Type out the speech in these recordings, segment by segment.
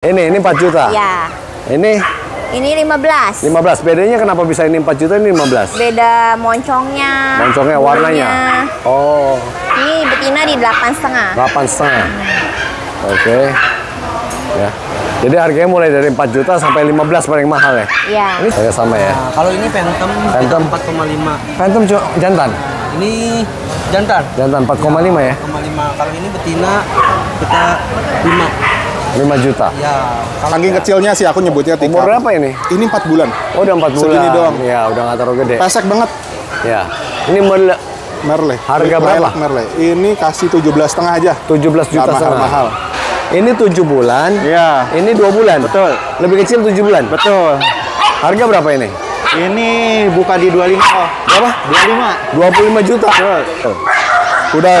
Ini, ini 4 juta. Ya. Ini Ini 15. 15. Bedanya kenapa bisa ini 4 juta, ini 15? Beda moncongnya. Moncongnya, warnanya. bulunya. Oh, Ini betina di 8 setengah. 8 setengah. Oke. Ya. Jadi harganya mulai dari 4 juta sampai 15 paling mahal ya? Iya. Ini harga sama ya? Nah, kalau ini Phantom, Phantom. 4,5. Phantom jantan. Ini jantan. Jantan 4,5 ya? 4,5. Kalau ini betina kita 5. 5 juta. Ya, Saking kecilnya sih aku nyebutnya tika. Umur berapa ini? Ini 4 bulan. Oh, udah 4 bulan. Segini doang. Ya, udah nggak terlalu gede. Pesek banget. Ya. Ini model Merle. Harga berapa? Lilac Merle. Ini kasih 17 setengah aja. 17 juta Nggak setengah. mahal-mahal. Ini 7 bulan. Iya, Ini 2 bulan. Betul. Lebih kecil 7 bulan. betul. Harga berapa ini? Ini buka di 25. Oh, Berapa? 25. 25 juta. Udah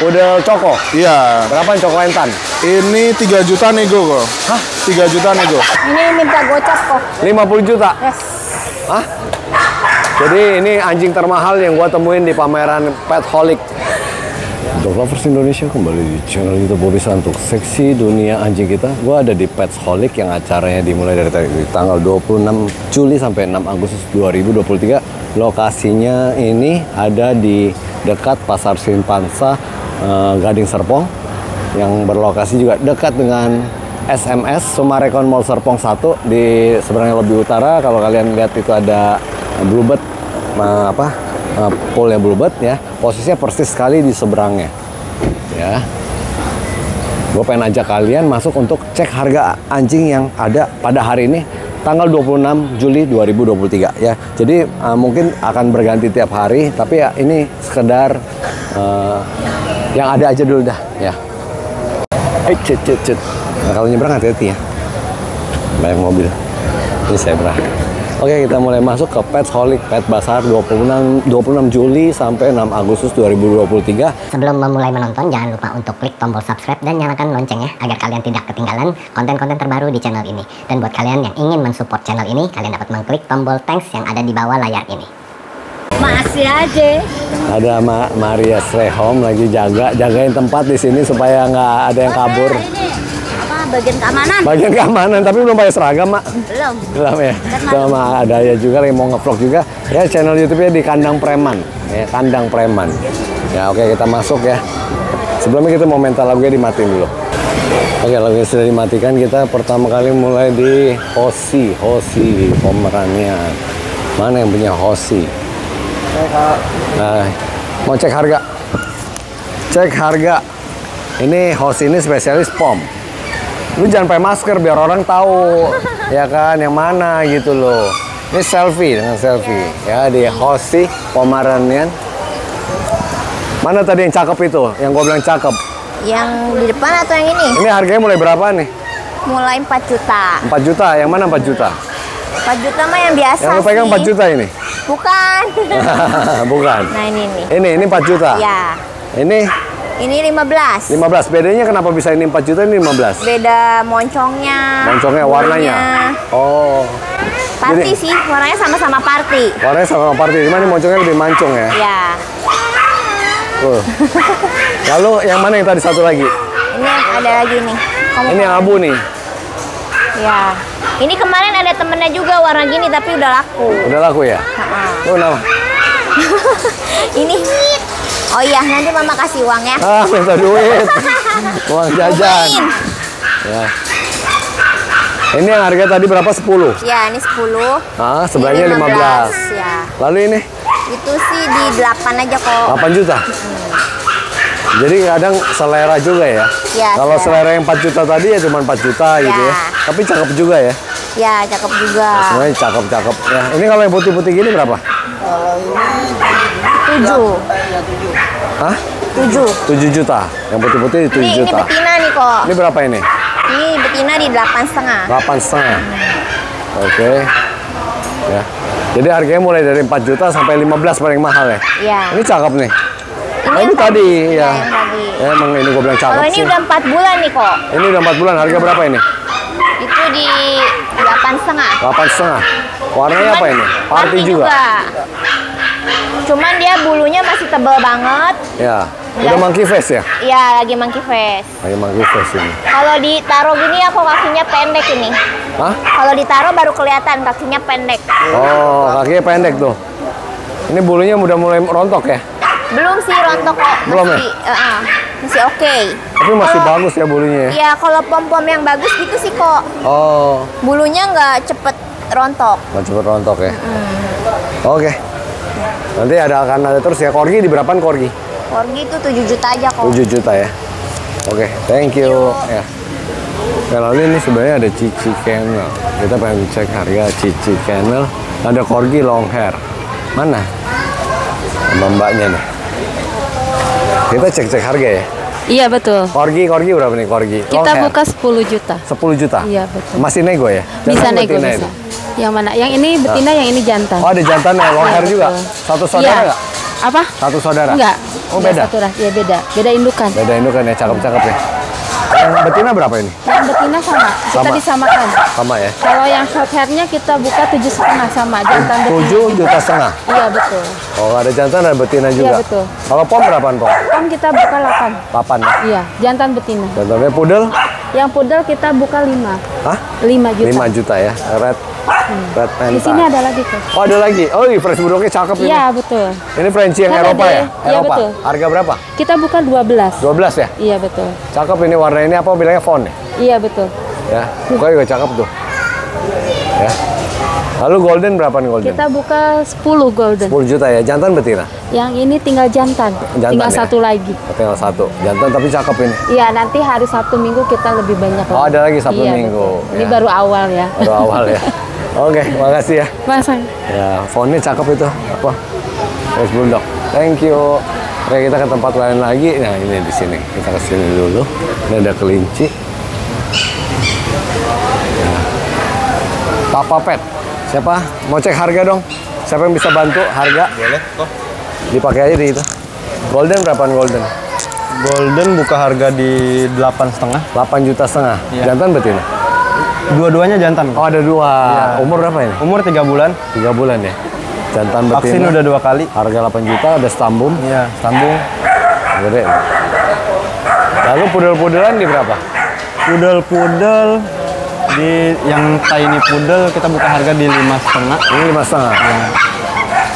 udah coko. Iya. Berapa coko entan? Ini 3 juta nego kok. Hah? 3 juta nego. Ini minta gocap kok. 50 juta. Yes. Hah? Jadi ini anjing termahal yang gua temuin di pameran Pet Holic. Dog Lovers Indonesia kembali di channel YouTube Bobby Santuk. Seksi dunia anjing kita. Gua ada di Pet Holic yang acaranya dimulai dari tanggal 26 Juli sampai 6 Agustus 2023. Lokasinya ini ada di dekat Pasar Simpansa eh, Gading Serpong yang berlokasi juga dekat dengan SMS Sumarekon Mall Serpong 1 di seberangnya lebih utara. Kalau kalian lihat itu ada Bluebird eh, apa uh, Bluebird ya. Posisinya persis sekali di seberangnya. Ya. Gue pengen ajak kalian masuk untuk cek harga anjing yang ada pada hari ini tanggal 26 Juli 2023 ya. Jadi uh, mungkin akan berganti tiap hari tapi ya ini sekedar uh, yang ada aja dulu dah ya. Eh, cet, cet, cet. Nah, kalau nyebrang hati-hati ya. Banyak mobil. Ini zebra. Oke, kita mulai masuk ke Pet Holic Pet Bazar 26, 26 Juli sampai 6 Agustus 2023. Sebelum memulai menonton, jangan lupa untuk klik tombol subscribe dan nyalakan loncengnya agar kalian tidak ketinggalan konten-konten terbaru di channel ini. Dan buat kalian yang ingin mensupport channel ini, kalian dapat mengklik tombol thanks yang ada di bawah layar ini. Masih aja. Ada Ma Maria Srehom lagi jaga, jagain tempat di sini supaya nggak ada yang kabur. Ini apa bagian keamanan? Bagian keamanan, tapi belum pakai seragam, Mak. Belum. Belum ya. Sama ada ya juga yang mau ngevlog juga. Ya channel YouTube-nya di Kandang Preman. Ya, Kandang Preman. Ya oke kita masuk ya. Sebelumnya kita mau mental lagunya dimatiin dulu. Oke lagunya sudah dimatikan kita pertama kali mulai di Hosi, Hosi Pomeranian. Mana yang punya Hosi? Nah, mau cek harga. Cek harga. Ini Hosi ini spesialis pom. Lu jangan pakai masker biar orang tahu ya kan? Yang mana gitu loh. Ini selfie dengan selfie. Ya di Hosi Pomeranian mana tadi yang cakep itu? Yang gue bilang cakep. Yang di depan atau yang ini? ini harganya mulai berapa nih? Mulai 4 juta. 4 juta. Yang mana 4 juta? 4 juta mah yang biasa yang lu pegang sih. 4 juta ini Bukan. bukan nah ini nih. ini ini 4 juta Ya. ini Ini 15. 15 bedanya kenapa bisa ini 4 juta ini 15 Beda moncongnya. moncongnya warnanya oh Party Jadi- sih, warnanya sama-sama party. warnanya sama party cuman ini moncongnya lebih mancung ya Ya. Tuh. Lalu yang mana yang tadi satu lagi? Ini ada lagi nih. Kamu Ini abu nih. Ya. Ini kemarin ada temennya juga warna gini tapi udah laku. Udah laku ya? Oh, nama. Ini. Oh iya, nanti mama kasih uang ya. Ah, minta duit. Uang jajan. Ya. Ini yang harga tadi berapa? 10. Ya, ini 10. Ah, sebelahnya Ini 15. Ya. Lalu ini Itu sih di 8 aja kok. 8 juta. Jadi kadang selera juga ya. Ya, Kalau selera. selera yang 4 juta tadi ya cuma 4 juta gitu ya. Ya. Tapi cakep juga ya. Ya, cakep juga. Semuanya cakep-cakep. Ya, ini kalau yang putih-putih gini berapa? 7. Hah? 7. 7 juta. Yang putih-putih 7 Ini, ini juta. betina nih kok. Ini berapa ini? Ini betina di 8 setengah. Delapan setengah. Oke. Ya. Jadi harganya mulai dari 4 juta sampai 15 paling mahal ya. Iya. Ini cakep nih. Ini Oh, ini tadi Iya, ya. yang tadi. Ya emang ini gue bilang cakep Kalau ini sih. udah 4 bulan nih kok. Ini udah 4 bulan. Harga berapa ini? Itu di 8 setengah. Delapan setengah. Warnanya apa ini? Party juga. Cuman dia bulunya masih tebal banget. Ya. Udah monkey face ya? Iya, lagi monkey face. Lagi monkey face ini. Kalau ditaruh gini aku kakinya pendek ini. Hah? Kalau ditaruh baru kelihatan kakinya pendek. Oh, kakinya pendek tuh. Ini bulunya udah mulai rontok ya? Belum sih rontok kok. Belum ya? masih, eh, eh, masih oke. Tapi masih Kalau- bagus ya bulunya ya? Iya, kalau pom-pom yang bagus gitu sih kok. Oh, Bulunya nggak cepet rontok. nggak cepet rontok ya? Oke. Nanti ada akan ada terus ya. Korgi di berapaan korgi? Corgi itu 7 juta aja kok. 7 juta ya. Oke, thank you. Ya. Ya, lalu ini sebenarnya ada Cici Kennel. Kita pengen cek harga Cici Kennel. Ada Corgi long hair. Mana? Sama mbaknya nih. Kita cek-cek harga ya. Iya betul. Corgi, Corgi berapa nih? Long Kita hair. buka 10 juta. 10 juta? Iya, betul. Masih nego ya? Bisa Jantan nego betina bisa. ini? Yang mana? Yang ini betina, yang ini jantan. Oh ada jantannya, long Iya, hair juga? betul. Satu saudara Iya. nggak? Apa? Satu saudara? Enggak. Oh beda? Satu ras. Iya beda. Beda indukan. Beda itu kan ya, cakep-cakep ya. Yang betina berapa ini? Yang betina sama. Kita Sama. disamakan. Sama ya? Kalau yang short hairnya kita buka tujuh setengah sama jantan betina. 7 juta setengah. Iya betul. Oh ada jantan ada betina juga. Iya, betul. Kalau pom berapaan pom? Om kita buka 8. 8 ya. Iya, jantan betina. Jantannya pudel? Yang pudel kita buka 5. Hah? 5 juta. 5 juta ya. Red Red Di sini ada lagi tuh. Oh ada lagi. Oh ini Fresh Bulldognya cakep ini. Iya, betul. Ini Frenchie yang Kan Eropa ada ya? ya? Iya, Eropa. betul. Harga berapa? Kita buka 12. 12 ya? Iya, betul. Cakep ini warna ini apa bilangnya fawn ya? Iya, betul. Ya. Mukanya juga cakep tuh. Ya. Lalu golden berapa nih golden? Kita buka 10 golden. 10 juta ya. Jantan betina? Yang ini tinggal jantan. Jantan tinggal ya? satu lagi. Tinggal satu. Jantan tapi cakep ini. Iya, nanti hari Sabtu Minggu kita lebih banyak Oh, ada lagi Sabtu Iya, Minggu. betul. Ini Ya. baru awal ya. Baru awal ya. Oke, makasih ya. Masang. Ya, fontnya cakep itu. Apa? Fresh Bulldog. Thank you. Oke, kita ke tempat lain lagi. Nah, ini di sini. Kita ke sini dulu. Ini ada kelinci. Nah. Papa Pet. Siapa? Mau cek harga dong? Siapa yang bisa bantu harga? Boleh kok. Dipakai aja di itu. Golden berapaan golden? Golden buka harga di delapan setengah. 8 juta setengah. Iya. Jantan betina? Dua-duanya jantan. Oh, ada dua. Iya. Umur berapa ini? Umur tiga bulan. Tiga bulan ya. Jantan betina. Vaksin udah dua kali. Harga 8 juta, ada stambum. Iya, sambung. Gede. Lalu pudel-pudelan di berapa? Pudel-pudel di yang tiny pudel kita buka harga di lima setengah. Ini lima setengah.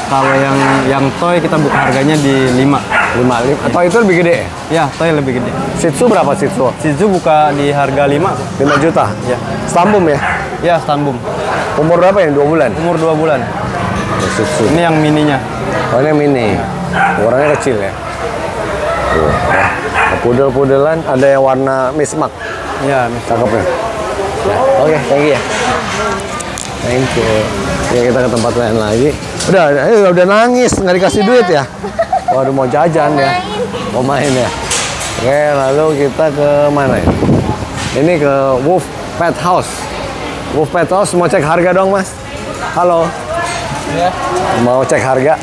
Kalau yang yang toy kita buka harganya di lima. Lima, lima. Atau itu lebih gede? Ya, toy lebih gede. Shih Tzu berapa? Shih Tzu buka di harga lima. 5 juta? Ya. Stambum ya? Ya, stambum. Umur berapa ini? Dua bulan? Umur dua bulan. Shih Tzu. Ini yang mininya. Oh, ini yang mini. Ukurannya kecil ya? Tuh, ya. Nah, Pudel-pudelan ada yang warna mismak. Ya, mis- Cakep ya? Ya. Oke, thank you ya. Thank you. Ya kita ke tempat lain lagi. Udah, udah nangis, nggak dikasih duit ya? Waduh mau jajan ya? Mau main ya? Oke, lalu kita ke mana ya? Ini ke Wolf Pet House. Wolf Pet House mau cek harga dong mas? Halo. Ya. Mau cek harga?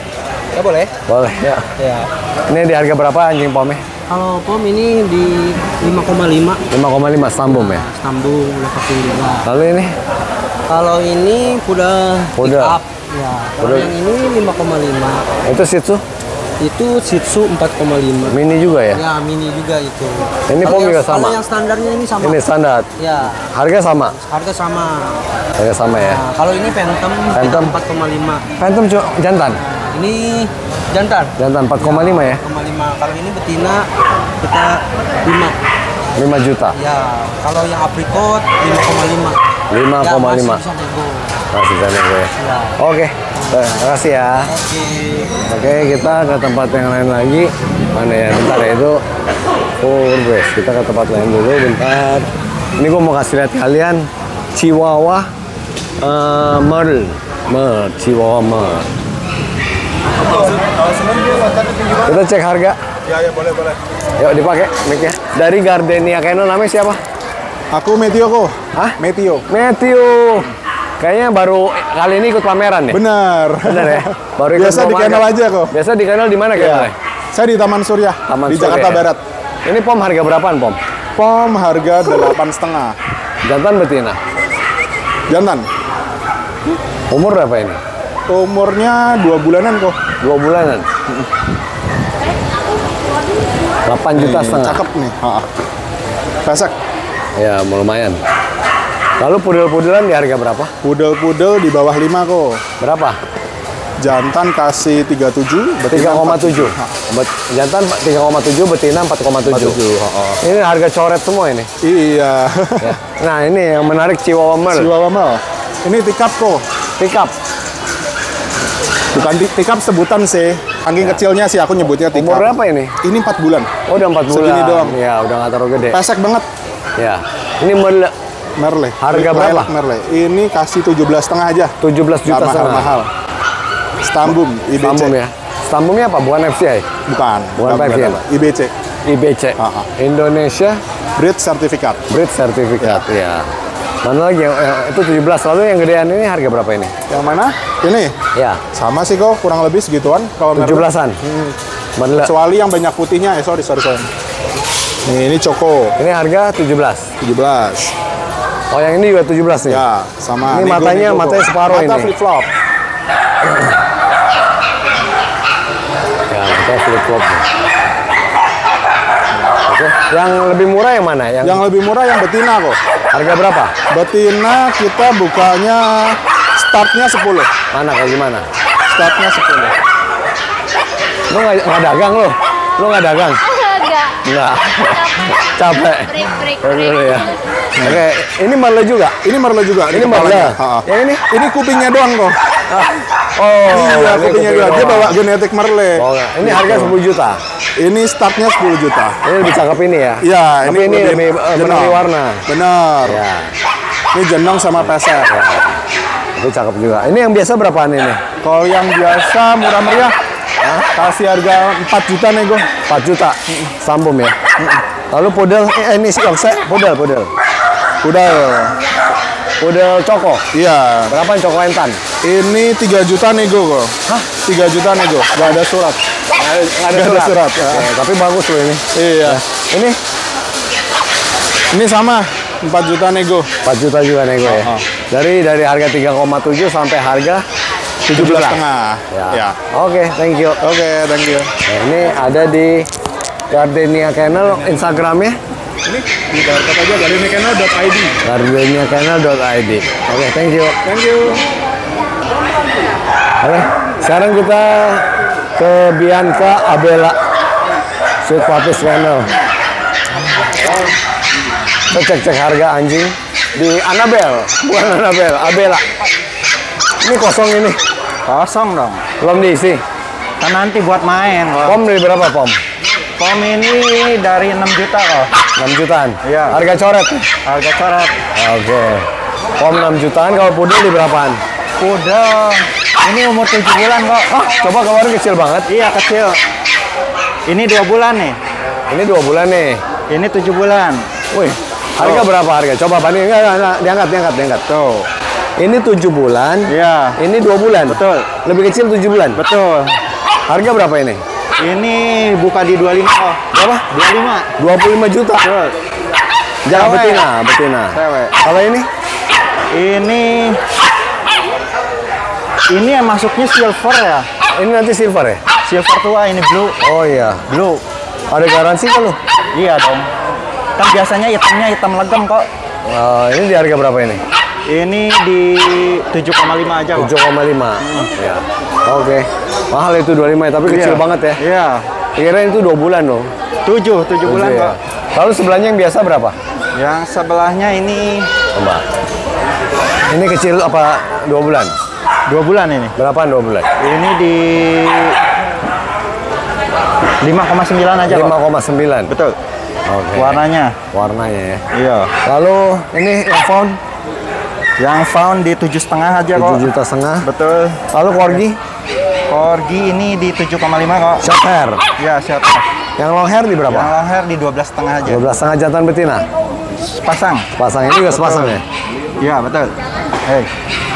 Ya boleh. Boleh ya. Ya. Ini di harga berapa anjing pomnya? Kalau pom ini di 5,5 5,5 stambum ya. Stambung udah vaksin juga. Lalu ini Kalau ini pick up. Ya. Kalau yang ini 5,5. itu Shih Tzu itu Shitsu 4,5. Mini juga ya? Ya, mini juga itu. Ini pom juga sama. Yang standarnya ini sama. Ini standar. Ya. Harga sama. Harga sama. Harga sama ya. Nah, kalau ini Phantom, Phantom 4,5. Phantom jantan. Nah, ini jantan. Jantan 4,5 ya. 4,5. Kalau ini betina kita 5. 5 juta. Ya, kalau yang apricot 5,5. 5,5. Ya, kasih sana gue. Oke eh, makasih ya. Oke okay, kita ke tempat yang lain lagi. Mana ya? Bentar ya itu. Oh guys kita ke tempat lain dulu bentar. Ini gue mau kasih lihat kalian. Chihuahua eh, uh, Mer Mer Chihuahua mer. kita cek harga. Ya ya boleh boleh. Yuk dipakai mic -nya. dari Gardenia Canon namanya siapa? Aku Meteo kok. Hah? Meteo. Meteo. Kayaknya baru kali ini ikut pameran deh. Benar. Bener ya? Baru ikut Biasa di pameran. Kennel aja kok. Biasa di Kennel di mana Ya. Kennel? Saya di Taman Surya, Taman di Surya Jakarta ya? Barat. Ini pom harga berapaan pom? Pom harga delapan setengah. Jantan betina. Jantan. Umur berapa ini? Umurnya dua bulanan kok. Dua bulanan. 8 juta Nih, setengah. Cakep nih. Ha. Pesek. Ya, lumayan. Lalu pudel-pudelan di harga berapa? Pudel-pudel di bawah 5 kok. Berapa? Jantan kasih 37, betina 3,7. Bet- Jantan 3,7, betina 4,7. 47, oh. Ini harga coret semua ini. Iya. Ya. Nah, ini yang menarik Chihuahua Merle. Chihuahua Mal. Ini tikap kok. Pickup. Bukan ti- tikap sebutan sih. Anjing kecilnya sih aku nyebutnya tikap. Umur berapa ini? Ini 4 bulan. Oh, udah 4 bulan. Segini doang. Ya, udah nggak terlalu gede. Pesek banget. Ya. Ini Merle. Harga berapa? Merle. Ini kasih 17 setengah aja. 17 Nggak juta setengah. mahal-mahal. Stambum, IBC. Stambum ya. Stambumnya apa? Bukan FCI? Bukan. Bukan PVM. ada. IBC. IBC. Ah, ah. Indonesia Breed sertifikat. Breed Certificate. Ya. Mana lagi yang, yang itu 17 lalu yang gedean ini harga berapa ini? Yang mana? Ini. Ya, Sama sih kok, kurang lebih segituan. Kalau Merle. 17-an. Merle. Kecuali yang banyak putihnya. Eh, sorry, sorry, sorry. Nih, ini Choco. Ini harga 17. 17. Oh, yang ini juga 17 nih. Ya, sama. Ini matanya- Nego, matanya separuh Mata ini. flip flop. Ya, kita flip flop. Oke, yang lebih murah yang mana? Yang, Yang lebih murah yang betina kok. harga berapa? Betina kita bukanya startnya 10. Mana kayak gimana? Startnya 10. Lu nggak nggak dagang lo? Lu nggak dagang? Enggak. Nggak. Capek. Break, break, Oh, break. dulu ya. Oke, ini Merle juga. Ini Merle juga. Ini kepalanya. Merle. Yang ini? Ini kupingnya doang kok. Oh, iya, ini kupingnya kuping doang. Dia bawa genetik Merle. Oh, ini harga 10 juta. Ini startnya 10 juta. Ini lebih cakep ini ya. Iya, Tapi ini lebih, eh, warna. Benar. Ya, Ini jenong sama pesek. tapi cakep juga. Ini yang biasa berapaan ini? Kalau yang biasa murah meriah, kasih harga 4 juta nego. 4 juta. Sambum ya. Lalu pudel, eh, ini sih Yorkshire, pudel, pudel. Udah. Pudel coko. Iya. Berapa coko entan? Ini 3 juta nego kok. Hah? 3 juta nego. Gak ada surat. Nggak ada Nggak ada surat, ya. Ya, tapi bagus loh ini. Iya. Ini Ini sama 4 juta nego. 4 juta juga nego ya. Oh, oh. Dari dari harga 3,7 sampai harga 17 setengah. Ya. Ya. Oke, thank you. Oke, thank you. Nah, ini ada di Gardenia Kennel Instagramnya Ini di download aja dari mekano.id. gardeniakennel.id. Oke, thank you. Thank you. Oke, sekarang kita ke Bianca Abela Sweet Puppies Kennel. Kita cek-cek harga anjing di Annabel, bukan Annabel, Abela. Ini kosong ini, Kosong dong. belum diisi. Kan nanti buat main kok. Pom dari berapa pom? Pom ini dari 6 juta kok. 6 jutaan. Iya. Harga coret. Harga coret. Oke. Pom 6 jutaan, kalau pudel di berapaan? Udah. Ini umur 7 bulan kok. Ah, coba kemarin kecil banget. Iya kecil. Ini dua bulan nih. Ini dua bulan nih. Ini 7 bulan. Wih, harga berapa harga? Coba banding, enggak, enggak, enggak, diangkat, diangkat, diangkat. Tuh. Ini 7 bulan. Iya. Ini 2 bulan. Betul. Lebih kecil 7 bulan. Betul. Harga berapa ini? Ini buka di 25 kok. Berapa? 25. 25 juta. Betul. Jangan Cewek. betina, betina. Cewek. Kalau ini? Ini ini yang masuknya silver ya. Ini nanti silver ya? Silver tua ini blue. Oh iya. Blue. Ada garansi kan lu? Iya dong. Kan biasanya hitamnya hitam legam kok. Oh, ini di harga berapa ini? Ini di 7,5 aja kok. 7,5. Ya. Oke. Mahal itu 25 ya, tapi kecil Iya. banget ya. Iya. Kira itu 2 bulan loh. 7, 7 bulan Tujuh ya. kok. Lalu sebelahnya yang biasa berapa? Yang sebelahnya ini Coba. Ini kecil apa 2 bulan? 2 bulan ini. Berapaan 2 bulan? Ini di 5,9 aja kok. 5,9. Betul. Oke. Warnanya. Warnanya ya. Iya. Lalu ini yang phone Yang found di tujuh setengah aja 7 kok. juta setengah. Betul. Lalu corgi Corgi ini di 7,5 kok. short hair. Ya siapa? Yang long hair di Yang berapa? long hair di 12 setengah aja. 12 setengah jantan betina. Pasang. Pasang ini juga sepasang ya. Iya betul. Hei.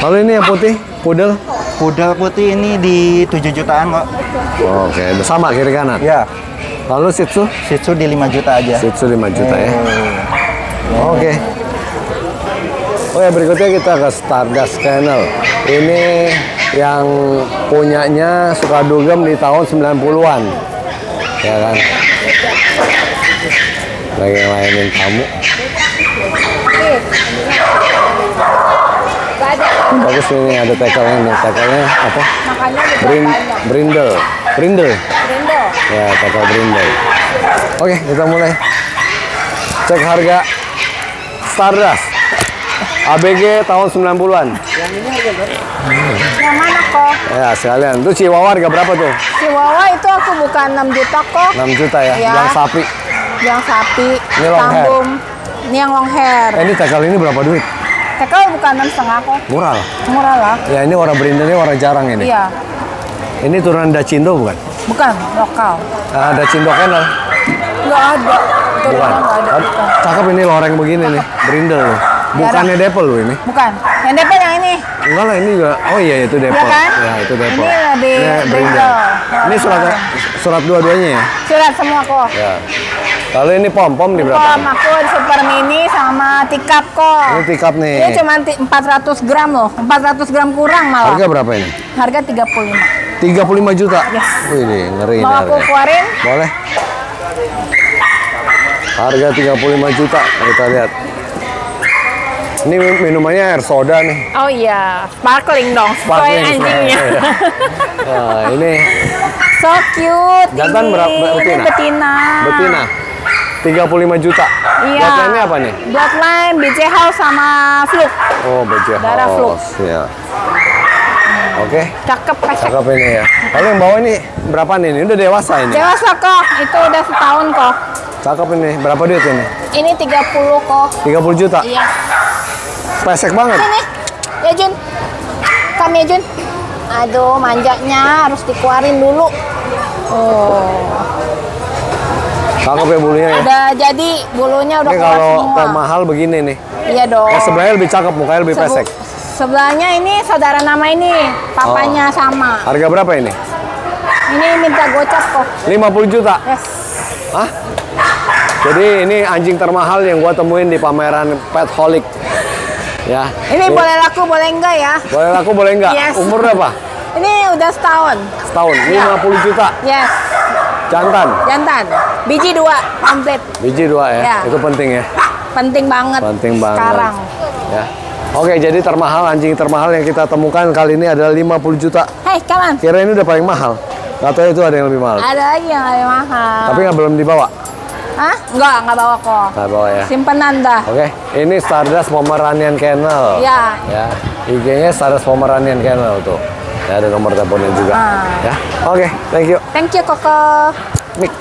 Lalu ini yang putih pudel. Pudel putih ini di 7 jutaan kok. Oke, sama kiri kanan. Ya. Lalu Shih Tzu? Shih Tzu di 5 juta aja. Shih Tzu 5 juta ya. Eh, Oke. Oh ya berikutnya kita ke Stardust Kennel. Ini yang punyanya suka dugem di tahun 90-an. Ya kan. lagi ngelayanin tamu. Bagus nih, ada tackle-nya nih tackle-nya apa? Brin, brindle. Brindle? Ya tackle brindle. Oke kita mulai. Cek harga Stardust ABG tahun 90-an Yang mana kok? ya sekalian tuh Chihuahua harga berapa tuh Chihuahua itu aku bukan 6 juta kok. 6 juta ya, Ya. yang sapi Yang sapi, Ini long hair. Ini yang long hair. eh, ini tackle ini berapa duit Tekel bukan enam setengah kok. murah lah Murah lah. ya ini warna brindle ini warna jarang ini Iya. ini turunan Dacindo bukan Bukan lokal. Ah, Dacindo Kennel Enggak ada. bukan Turunnya enggak ada. Bukan. cakep ini loreng begini nih brindle loh bukannya depel loh ini Bukan. Yang DP yang ini. Enggak lah ini juga. Oh iya itu Depol. Iya kan? Ya itu Depol. Ini lebih Brindle. brindle. Ini surat surat dua-duanya ya. Surat semua kok. Ya. Lalu ini pom pom di berapa? Kok aku super mini sama tikap kok. Ini tikap nih. Ini cuma ti- 400 gram loh. 400 gram kurang malah. Harga berapa ini? Harga 35. 35 juta. Yes. Wih, ini ngeri ini Mau aku keluarin? Boleh. Harga 35 juta. Kita lihat. Ini min- minumannya air soda nih. Oh iya, sparkling dong. Sparkling, anjingnya. iya. Nah, ini so cute. Jantan berapa- betina? betina. betina. 35 juta. Iya. Bloodline-nya apa nih? Bloodline, BC House sama Fluke. Oh, baju Darah flu. house. Ya. Oke. Cakep pesek. Cakep ini ya. Lalu yang bawah ini berapa nih? Ini udah dewasa ini. Dewasa kok, itu udah setahun kok. Cakep ini. Berapa duit ini? Ini 30 kok. 30 juta. Iya. Pesek banget. Sini. Ya Jun. Kami ya Jun. Aduh, manjanya harus dikeluarin dulu. Oh. Cakep ya bulunya ya. Udah jadi bulunya udah Ini keluar kalau kalau mahal begini nih. Iya dong. Yang sebelahnya lebih cakep, mukanya lebih Sebu- pesek. Sebelahnya ini saudara nama ini, papanya sama. Harga berapa ini? Ini minta gocap kok. 50 juta. Yes. Hah? Jadi ini anjing termahal yang gua temuin di pameran Pet Holic. Ya. Ini boleh laku, boleh enggak ya? Boleh laku boleh enggak? Yes. Umur berapa? Ini udah setahun. Setahun. Ya. 50 juta. Yes. Jantan. Jantan. Biji dua, komplit. Biji dua ya. Ya. Itu penting ya. Penting banget. Penting banget. Sekarang. Ya. Oke, jadi termahal anjing termahal yang kita temukan kali ini adalah 50 juta. Hei, kawan. Kira ini udah paling mahal. Gak tahu itu ada yang lebih mahal. Ada lagi yang lebih mahal. Tapi nggak belum dibawa. Hah? Enggak, enggak bawa kok. Nggak bawa ya. Simpenan dah. Oke, ini Stardust Pomeranian Kennel. Ya. Ya. IG-nya Stardust Pomeranian Kennel tuh. Ya, ada nomor teleponnya juga. Ah. Ya. Oke, thank you. Thank you, Koko. Mik.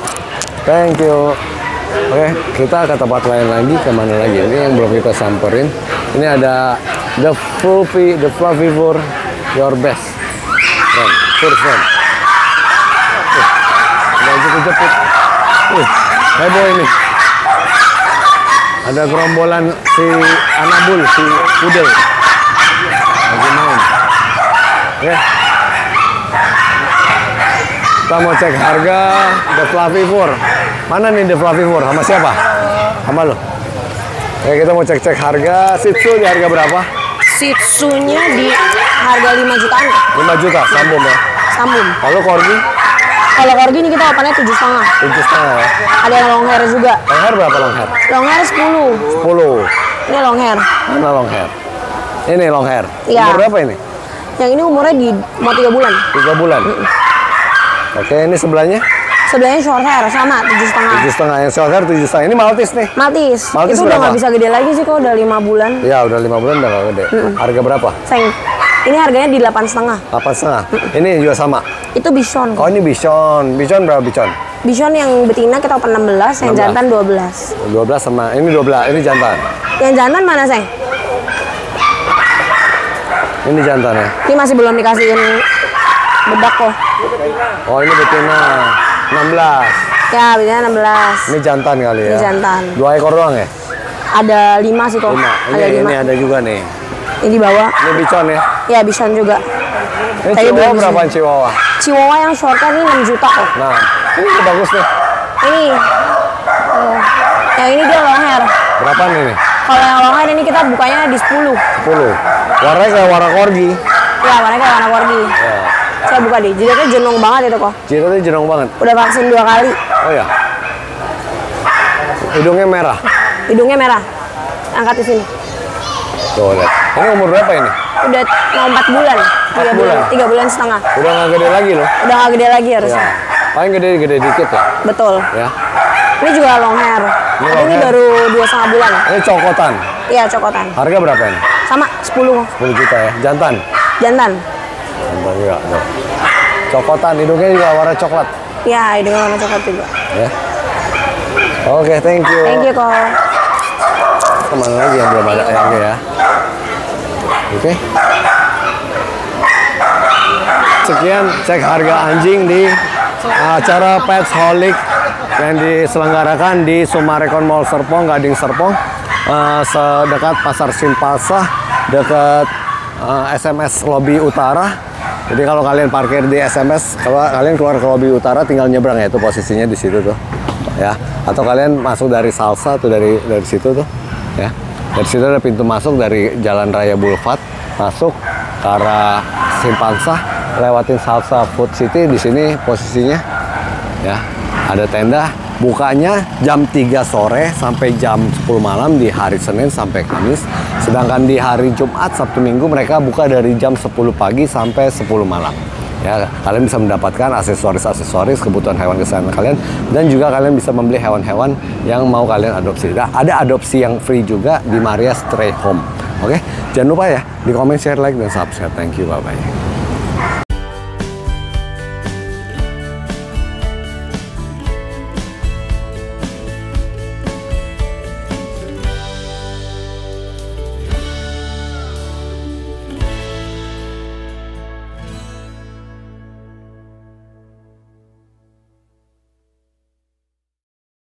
Thank you. Oke, kita ke tempat lain lagi. Ke mana lagi? Ini yang belum kita samperin. Ini ada The Fluffy, The Fluffivore, Your Best. Friend, first friend. Uh, kejepit. Uh, heboh ini. Ada gerombolan si Anabul, si Pudel. Lagi main. Oke. Kita mau cek harga The Flavivore. Mana nih The Flavivore? Sama siapa? Sama lo. Oke, kita mau cek-cek harga Shih Tzu di harga berapa? Shih Tzu-nya di harga 5 jutaan 5 juta, sambung ya. sambung. Lalu Corgi, Kalau corgi ini kita opennya tujuh setengah. 7 setengah ya. Ada yang long hair juga. Long hair berapa long hair? Long hair 10. 10. Ini long hair. Mana long hair? Ini long hair. Iya. Umur berapa ini? Yang ini umurnya di mau 3 bulan. 3 bulan. Oke, ini sebelahnya Sebelahnya short hair sama tujuh setengah. 7 setengah. Yang short hair 7 setengah. Ini Maltese nih. Maltis. Maltese itu udah berapa? nggak bisa gede lagi sih kok udah lima bulan. Ya, udah 5 bulan udah gak gede. Harga berapa? Sayang. Ini harganya di delapan setengah. 8 setengah. Ini juga sama. Itu bison. Oh, ini bison. Bison berapa bison? Bison yang betina kita open 16, yang 16. jantan 12. 12 sama ini 12. Ini jantan. Yang jantan mana sayang? Ini jantan ya. Ini masih belum dikasihin bedak kok. Oh, ini betina 16. Ya, betina 16. Ini jantan kali ya. Ini jantan. Dua ekor doang ya? Ada 5 sih kok. Lima. Ini, Ada 5. ini ada juga nih. Ini di bawah. Ini bicon ya. Ya, bison juga. Ini Tadi chihuahua sih. chihuahua? Chihuahua yang short hair ini 6 juta kok. Nah, ini bagus nih. Ini. Oh. Yang ini dia long hair. Berapaan ini? Kalau yang long hair ini kita bukanya di 10. 10. Warnanya kayak warna corgi. Ya, warnanya kayak warna corgi. Ya. Saya buka deh. Jidatnya jenong banget itu kok. Jidatnya jenong banget. Udah vaksin dua kali. Oh ya. hidungnya merah. Hidungnya merah. Angkat di sini. Tuh lihat. Ini umur berapa ini? Udah mau 4 bulan. 3 bulan. bulan. 3 bulan setengah. Udah nggak gede lagi loh. Udah gak gede lagi Ya. harusnya. Paling gede-gede dikit ya. Betul. Ya. Ini juga long hair. Ini long ini hair. baru dua setengah bulan. Ini cokotan. Iya, cokotan. Harga berapa ini? Sama 10 10 juta ya. Jantan. jantan. Jantan juga. Tuh. Cokotan. Hidungnya juga warna coklat. Ya, hidungnya warna coklat juga. Ya. Oke, thank you. Thank you, kok. Ke mana lagi yang belum ada yang ya? Oke. Sekian cek harga anjing di acara Pets Holic yang diselenggarakan di Sumarekon Mall Serpong, Gading Serpong, eh, sedekat Pasar Simpalsah, dekat eh, SMS Lobby Utara. Jadi kalau kalian parkir di SMS, kalau kalian keluar ke lobby utara tinggal nyebrang ya itu posisinya di situ tuh. Ya. Atau kalian masuk dari Salsa tuh dari dari situ tuh. Ya. Dari situ ada pintu masuk dari Jalan Raya Boulevard, masuk ke arah Simpansah, lewatin Salsa Food City di sini posisinya. Ya. Ada tenda bukanya jam 3 sore sampai jam 10 malam di hari Senin sampai Kamis. Sedangkan di hari Jumat, Sabtu, Minggu mereka buka dari jam 10 pagi sampai 10 malam. Ya, kalian bisa mendapatkan aksesoris-aksesoris kebutuhan hewan kesayangan kalian dan juga kalian bisa membeli hewan-hewan yang mau kalian adopsi. Nah, ada adopsi yang free juga di Maria Stray Home. Oke, jangan lupa ya di komen, share, like dan subscribe. Thank you, bye bye.